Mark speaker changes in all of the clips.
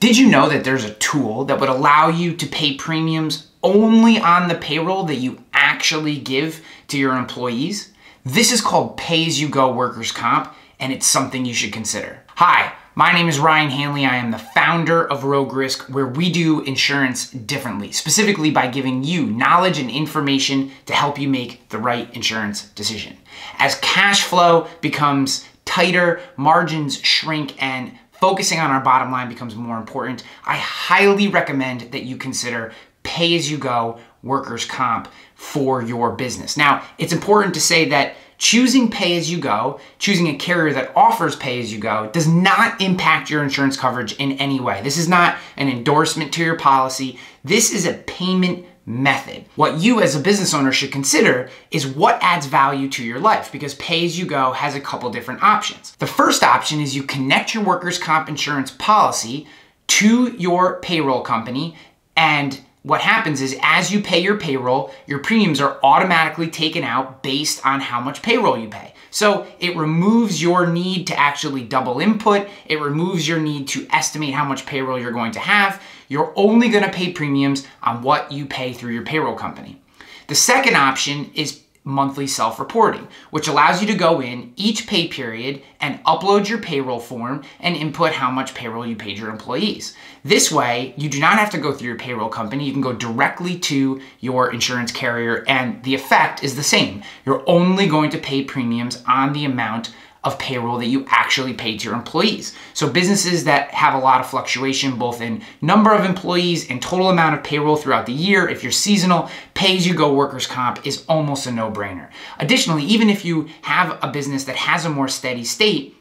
Speaker 1: Did you know that there's a tool that would allow you to pay premiums only on the payroll that you actually give to your employees? This is called Pay As You Go Workers' Comp, and it's something you should consider. Hi, my name is Ryan Hanley. I am the founder of Rogue Risk, where we do insurance differently, specifically by giving you knowledge and information to help you make the right insurance decision. As cash flow becomes tighter, margins shrink, and focusing on our bottom line becomes more important, I highly recommend that you consider pay as you go workers' comp for your business. Now, it's important to say that choosing pay as you go, choosing a carrier that offers pay as you go, does not impact your insurance coverage in any way. This is not an endorsement to your policy. This is a payment method. What you as a business owner should consider is what adds value to your life because pay as you go has a couple different options. The first option is you connect your workers' comp insurance policy to your payroll company and what happens is as you pay your payroll, your premiums are automatically taken out based on how much payroll you pay. So it removes your need to actually double input. It removes your need to estimate how much payroll you're going to have. You're only going to pay premiums on what you pay through your payroll company. The second option is monthly self-reporting, which allows you to go in each pay period and upload your payroll form and input how much payroll you paid your employees. This way, you do not have to go through your payroll company. You can go directly to your insurance carrier and the effect is the same. You're only going to pay premiums on the amount of payroll that you actually pay to your employees. So businesses that have a lot of fluctuation both in number of employees and total amount of payroll throughout the year, if you're seasonal, pay as you go workers comp is almost a no-brainer. Additionally, even if you have a business that has a more steady state,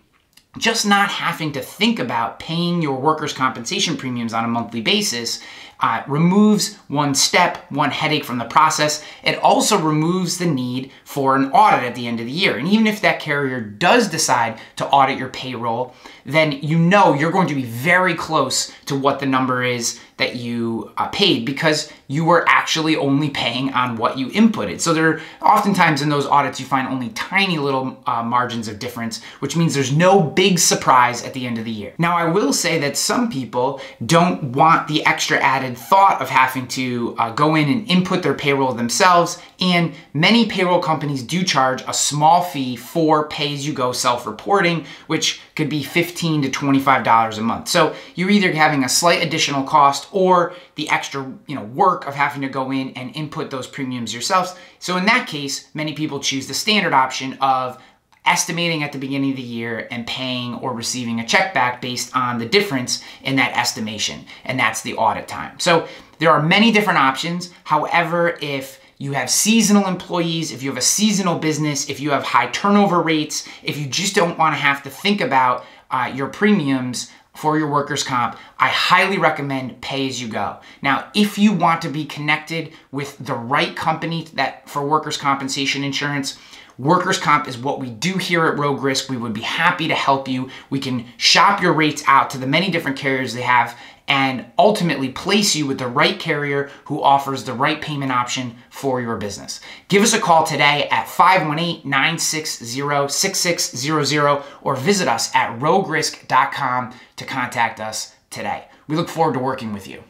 Speaker 1: just not having to think about paying your workers' compensation premiums on a monthly basis uh, removes one step, one headache from the process. It also removes the need for an audit at the end of the year. And even if that carrier does decide to audit your payroll, then you know you're going to be very close to what the number is that you uh, paid because you were actually only paying on what you inputted. So there, are oftentimes in those audits, you find only tiny little uh, margins of difference, which means there's no big surprise at the end of the year. Now, I will say that some people don't want the extra added thought of having to uh, go in and input their payroll themselves, and many payroll companies do charge a small fee for pay-as-you-go self-reporting, which could be 15 to $25 a month. So you're either having a slight additional cost or the extra you know work of having to go in and input those premiums yourselves. So in that case, many people choose the standard option of estimating at the beginning of the year and paying or receiving a check back based on the difference in that estimation, and that's the audit time. So there are many different options. However, if you have seasonal employees, if you have a seasonal business, if you have high turnover rates, if you just don't want to have to think about uh, your premiums for your workers' comp, I highly recommend pay as you go. Now, if you want to be connected with the right company that for workers' compensation insurance, Workers' comp is what we do here at Rogue Risk. We would be happy to help you. We can shop your rates out to the many different carriers they have and ultimately place you with the right carrier who offers the right payment option for your business. Give us a call today at 518-960-6600 or visit us at roguerisk.com to contact us today. We look forward to working with you.